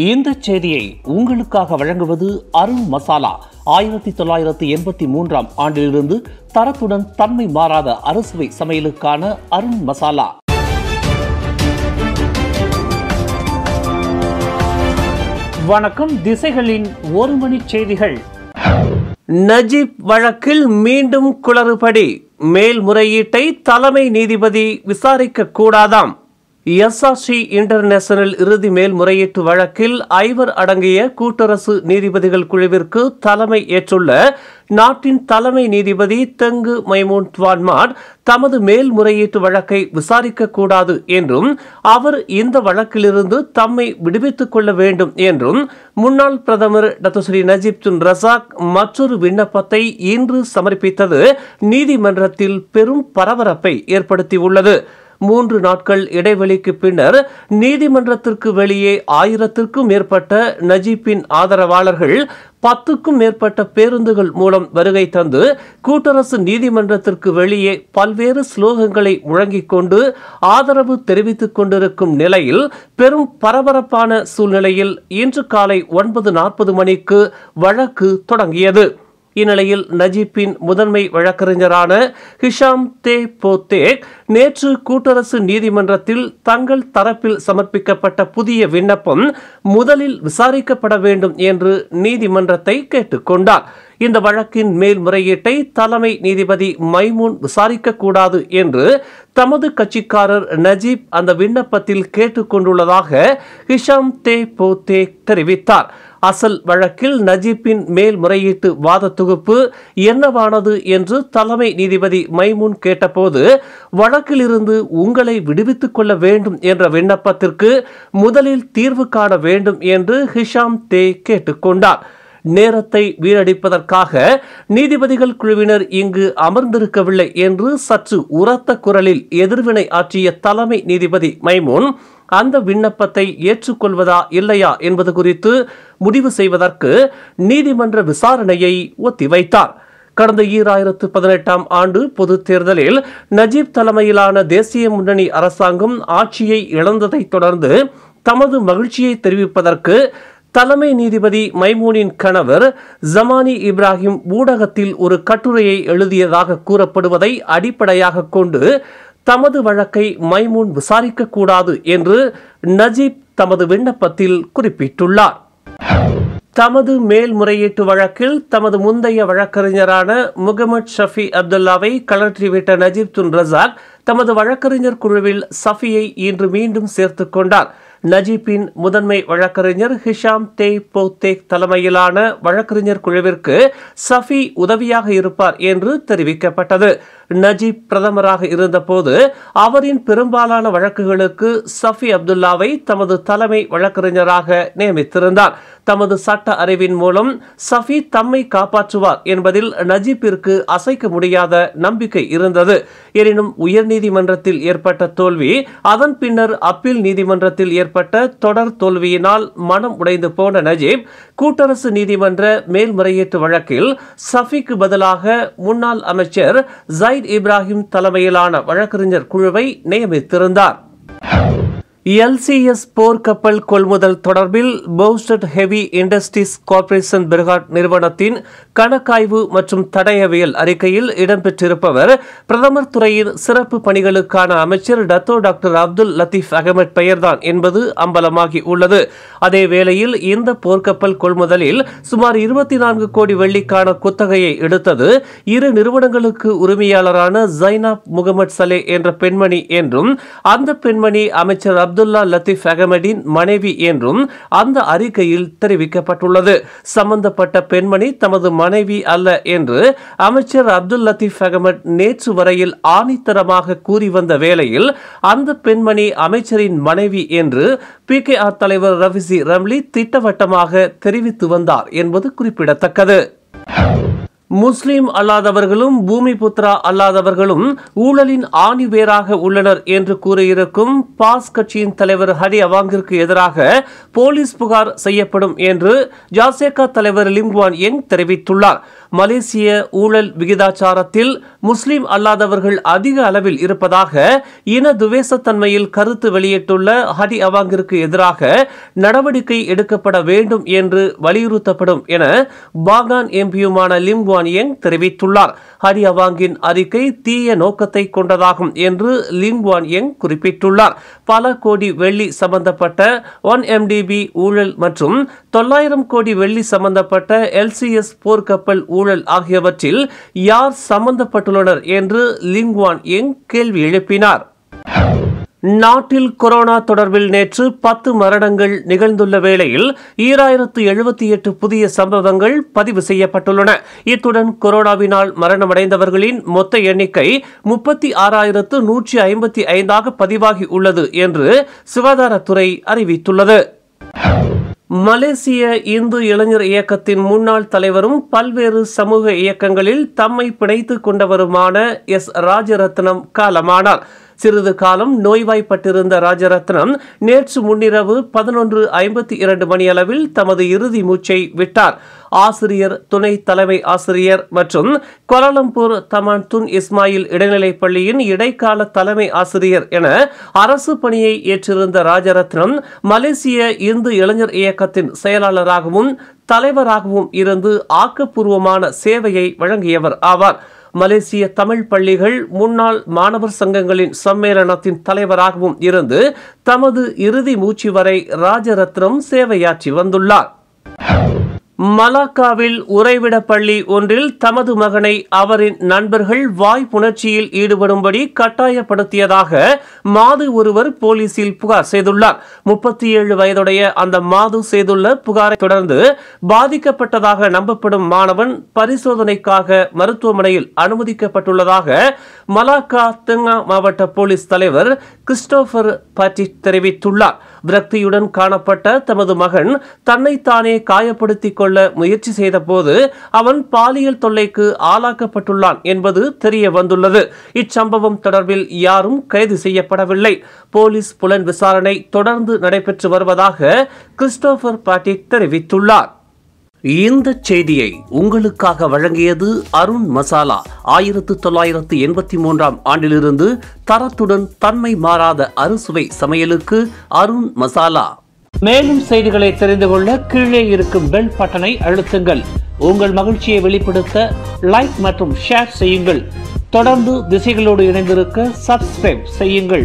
இந்த செய்தியை உங்களுக்காக வழங்குவது அருண் மசாலா. ஆயிரத்தி தொள்ளாயிரத்தி எண்பத்தி மூன்றாம் ஆண்டிலிருந்து தரத்துடன் தன்மை மாறாத அறுசுவை சமையலுக்கான அருண் மசாலா. வணக்கம் திசைகளின் ஒரு மணி செய்திகள். நஜீப் வழக்கில் மீண்டும் குளறுபடி. மேல்முறையீட்டை தலைமை நீதிபதி விசாரிக்க கூடாதாம் எஸ்ஆர்சி இன்டர்நேஷனல் இறுதி மேல்முறையீட்டு வழக்கில் ஐவர் அடங்கிய கூட்டரசு நீதிபதிகள் குழுவிற்கு தலைமை ஏற்றுள்ள நாட்டின் தலைமை நீதிபதி தெங்கு மைமூன் துவான்மாட் தமது மேல்முறையீட்டு வழக்கை விசாரிக்கக்கூடாது என்றும் அவர் இந்த வழக்கிலிருந்து தம்மை விடுவித்துக் கொள்ள வேண்டும் என்றும் முன்னாள் பிரதமர் doctor Sri Najib Tun Razak மற்றொரு விண்ணப்பத்தை இன்று சமர்ப்பித்தது நீதிமன்றத்தில் பெரும் பரபரப்பை ஏற்படுத்தியுள்ளது. மூன்று நாட்கள் இடைவெளிக்கு பின்னர் நீதிமன்றத்திற்கு வெளியே ஆயிரத்திற்கும் மேற்பட்ட நஜீப்பின் ஆதரவாளர்கள் பத்துக்கும் மேற்பட்ட பேருந்துகள் மூலம் வருகை தந்து கூட்டரசு நீதிமன்றத்திற்கு வெளியே பல்வேறு ஸ்லோகங்களை முழங்கிக் கொண்டு ஆதரவு தெரிவித்துக் கொண்டிருக்கும் நிலையில் பெரும் பரபரப்பான சூழ்நிலையில் இன்று காலை ஒன்பது நாற்பது மணிக்கு வழக்கு தொடங்கியது. இந்நிலையில் நஜீப்பின் முதன்மை வழக்கறிஞரான ஹிஷாம் தே போத்தேக் நேற்று கூட்டரசு நீதிமன்றத்தில் தங்கள் தரப்பில் சமர்ப்பிக்கப்பட்ட புதிய விண்ணப்பம் முதலில் விசாரிக்கப்பட வேண்டும் என்று நீதிமன்றத்தை கேட்டுக்கொண்டார் இந்த வழக்கின் மேல்முறையீட்டை தலைமை நீதிபதி மைமூன் விசாரிக்கக்கூடாது என்று தமது கட்சிக்காரர் நஜீப் அந்த விண்ணப்பத்தில் கேட்டுக்கொண்டுள்ளதாக ஹிஷாம் தே போத்தேக் தெரிவித்தார். அசல் வழக்கில் நஜீப்பின் மேல்முறையீட்டு வாத தொகுப்பு என்னவானது என்று தலைமை நீதிபதி மைமூன் கேட்டபோது வழக்கிலிருந்து உங்களை விடுவித்துக் கொள்ள வேண்டும் என்ற விண்ணப்பத்திற்கு முதலில் தீர்வு காண வேண்டும் என்று ஹிஷாம் தே கேட்டுக்கொண்டார். நேரத்தை வீணடிப்பதற்காக நீதிபதிகள் குழுவினர் இங்கு அமர்ந்திருக்கவில்லை என்று சற்று உரத்த குரலில் எதிர்வினை ஆற்றிய தலைமை நீதிபதி மைமூன் அந்த விண்ணப்பத்தை ஏற்றுக்கொள்வதா இல்லையா என்பது குறித்து முடிவு செய்வதற்கு நீதிமன்ற விசாரணையை ஒத்திவைத்தார். கடந்த ஈராயிரத்து பதினெட்டாம் ஆண்டு பொதுத் தேர்தலில் நஜீப் தலைமையிலான தேசிய முன்னணி அரசாங்கம் ஆட்சியை இழந்ததைத் தொடர்ந்து தமது மகிழ்ச்சியை தெரிவிப்பதற்கு தலைமை நீதிபதி மைமூனின் கணவர் ஜமானி இப்ராஹிம் ஊடகத்தில் ஒரு கட்டுரையை எழுதியதாக கூறப்படுவதை அடிப்படையாக கொண்டு தமது வழக்கை மைமூன் விசாரிக்கக்கூடாது என்று நஜீப் தமது விண்ணப்பத்தில் குறிப்பிட்டுள்ளார். தமது மேல்முறையீட்டு வழக்கில் தமது முந்தைய வழக்கறிஞரான முகமது ஷஃபி அப்துல்லாவை கலற்றிவிட்ட நஜீப் துன் ரசாக் தமது வழக்கறிஞர் குழுவில் சஃபியை இன்று மீண்டும் சேர்த்துக் கொண்டார். நஜீப்பின் முதன்மை வழக்கறிஞர் ஹிஷாம் தே போத்தேக் தலைமையிலான வழக்கறிஞர் குழுவிற்கு சஃபி உதவியாக இருப்பார் என்று தெரிவிக்கப்பட்டது. நஜீப் பிரதமராக இருந்தபோது அவரின் பெரும்பாலான வழக்குகளுக்கு சஃபி அப்துல்லாவை தமது தலைமை வழக்கறிஞராக நியமித்திருந்தார். தமது சட்ட அறிவின் மூலம் சஃபி தம்மை காப்பாற்றுவார் என்பதில் நஜீப்பிற்கு அசைக்க முடியாத நம்பிக்கை இருந்தது. எனினும் உயர்நீதிமன்றத்தில் ஏற்பட்ட தோல்வி அதன் பின்னர் அப்பீல் நீதிமன்றத்தில் ஏற்பட்ட தொடர் தோல்வியினால் மனம் உடைந்து போன நஜீப் கூட்டரசு நீதிமன்ற மேல்முறையீட்டு வழக்கில் சஃபிக்கு பதிலாக முன்னாள் அமைச்சர் ஜைட் இப்ராஹிம் தலைமையிலான வழக்கறிஞர் குழுவை நியமித்திருந்தார். எல்சிஎஸ் போர்க்கப்பல் கொள்முதல் தொடர்பில் Boustead heavy industries corporation Berhad நிறுவனத்தின் கணக்காய்வு மற்றும் தடயவியல் அறிக்கையில் இடம்பெற்றிருப்பவர் பிரதமர் துறையின் சிறப்பு பணிகளுக்கான அமைச்சர் Dato doctor Abdul Latiff Ahmad பெயர்தான் என்பது அம்பலமாகி உள்ளது. அதே வேளையில் இந்த போர்க்கப்பல் கொள்முதலில் சுமார் இருபத்தி நான்கு கோடி வெள்ளிக்கான குத்தகையை எடுத்தது இரு நிறுவனங்களுக்கு உரிமையாளரான ஜைனாப் முகமது சலே என்ற பெண்மணி என்றும் அந்த பெண்மணி அமைச்சர் அப்துல்லா லத்தீப் அகமடின் மனைவி என்றும் அந்த அறிக்கையில் தெரிவிக்கப்பட்டுள்ளது. சம்பந்தப்பட்ட பெண்மணி தமது மனைவி அல்ல என்று அமைச்சர் அப்துல் லத்தீப் அகமட் நேற்று வரையில் ஆணித்தரமாக கூறி வந்த வேளையில் அந்த பெண்மணி அமைச்சரின் மனைவி என்று பி. கே. ஆர். தலைவர் ரவிசி ரம்லி திட்டவட்டமாக தெரிவித்து வந்தார் என்பது குறிப்பிடத்தக்கது. முஸ்லிம் அல்லாதவர்களும் பூமிபுத்ரா அல்லாதவர்களும் ஊழலின் ஆணி வேராக உள்ளனர் என்று கூறியிருக்கும் பாஸ் கட்சியின் தலைவர் ஹரி அவாங்கிற்கு எதிராக போலீஸ் புகார் செய்யப்படும் என்று ஜாசேகா தலைவர் லிங்குவான் யங் தெரிவித்துள்ளார். மலேசிய ஊழல் விகிதாச்சாரத்தில் முஸ்லிம் அல்லாதவர்கள் அதிக அளவில் இருப்பதாக இன துவேசத்தன்மையில் கருத்து வெளியிட்டுள்ள ஹரி அவாங்கிற்கு எதிராக நடவடிக்கை எடுக்கப்பட வேண்டும் என்று வலியுறுத்தப்படும் என பாகான் எம்பியுமான லிங்குவான் குவான் யங் தெரிவித்துள்ளார். ஹரிஅவாங்கின் அறிக்கை தீய நோக்கத்தை கொண்டதாகும் என்று லிம் யங் குறிப்பிட்டுள்ளார். பல கோடி வெள்ளி சம்பந்தப்பட்ட ஒன் எம்டிபி ஊழல் மற்றும் தொள்ளாயிரம் கோடி வெள்ளி சம்பந்தப்பட்ட எல்சிஎஸ் போர்க்கப்பல் ஊழல் ஆகியவற்றில் யார் சம்பந்தப்பட்டுள்ளனர் என்று லிங்வான் யங் கேள்வி எழுப்பினார். நாட்டில் கொரோனா தொடர்பில் நேற்று பத்து மரணங்கள் நிகழ்ந்துள்ள வேளையில் ஈராயிரத்து எழுபத்தி எட்டு புதிய சம்பவங்கள் பதிவு செய்யப்பட்டுள்ளன. இத்துடன் கொரோனாவினால் மரணமடைந்தவர்களின் மொத்த எண்ணிக்கை முப்பத்தி ஆறாயிரத்து நூற்றி ஐம்பத்தி ஐந்தாக பதிவாகி உள்ளது என்று சுகாதாரத்துறை அறிவித்துள்ளது. மலேசிய இந்து இளைஞர் இயக்கத்தின் முன்னாள் தலைவரும் பல்வேறு சமூக இயக்கங்களில் தம்மை பிணைத்து கொண்டவருமான எஸ். ராஜரத்னம் காலமானார். சிறிது காலம் நோய்வாய்ப்பட்டிருந்த ராஜரத்னம் நேற்று முன்னிரவு பதினொன்று ஐம்பத்தி இரண்டு மணியளவில் தமது இறுதி மூச்சை விட்டார். ஆசிரியர் துணை தலைமை ஆசிரியர் மற்றும் Kuala Lumpur Taman Tun Ismail இடைநிலைப் பள்ளியின் இடைக்கால தலைமை ஆசிரியர் என அரசு பணியை ஏற்றிருந்த ராஜரத்னம் மலேசிய இந்து இளைஞர் இயக்கத்தின் செயலாளராகவும் தலைவராகவும் இருந்து ஆக்கப்பூர்வமான சேவையை வழங்கியவர் ஆவார். மலேசிய தமிழ் பள்ளிகள் முன்னாள் மாணவர் சங்கங்களின் சம்மேளனத்தின் தலைவராகவும் இருந்து தமது இறுதி மூச்சு வரை ராஜரத்னம் சேவையாற்றி வந்துள்ளார். மலாக்காவில் உறைவிட பள்ளி ஒன்றில் தமது மகனை அவரின் நண்பர்கள் வாய் புணர்ச்சியில் ஈடுபடும்படி கட்டாயப்படுத்தியதாக மாது ஒருவர் போலீசில் புகார் செய்துள்ளார். முப்பத்தி ஏழு வயதுடைய அந்த மாது செய்துள்ள புகாரை தொடர்ந்து பாதிக்கப்பட்டதாக நம்பப்படும் மாணவன் பரிசோதனைக்காக மருத்துவமனையில் அனுமதிக்கப்பட்டுள்ளதாக மலாக்கா தெங்கா மாவட்ட போலீஸ் தலைவர் கிறிஸ்டோபர் பட்டி தெரிவித்துள்ளார். விரக்தியுடன் காணப்பட்ட தமது மகன் தன்னைத்தானே காயப்படுத்திக் கொள்ள முயற்சி செய்தபோது அவன் பாலியல் தொல்லைக்கு ஆளாக்கப்பட்டுள்ளான் என்பது தெரிய வந்துள்ளது. இச்சம்பவம் தொடர்பில் யாரும் கைது செய்யப்படவில்லை. போலீஸ் புலன் விசாரணை தொடர்ந்து நடைபெற்று வருவதாக கிறிஸ்டோபர் பாட்டிக் தெரிவித்துள்ளார். இந்த செய்தியை உங்களுக்காக வழங்கியது அருண் மசாலா. ஆயிரத்து தொள்ளாயிரத்து எண்பத்தி மூன்றாம் ஆண்டிலிருந்து தரத்துடன் தன்மை மாறாத அறுசுவை சமையலுக்கு அருண் மசாலா. மேலும் செய்திகளை தெரிந்து கொள்ள கீழே இருக்கும் பெல் பட்டனை அழுத்துங்கள். உங்கள் மகிழ்ச்சியை வெளிப்படுத்த லைக் மற்றும் ஷேர் செய்யுங்கள். தொடர்ந்து திசைகளோடு இணைந்திருக்க சப்ஸ்கிரைப் செய்யுங்கள்.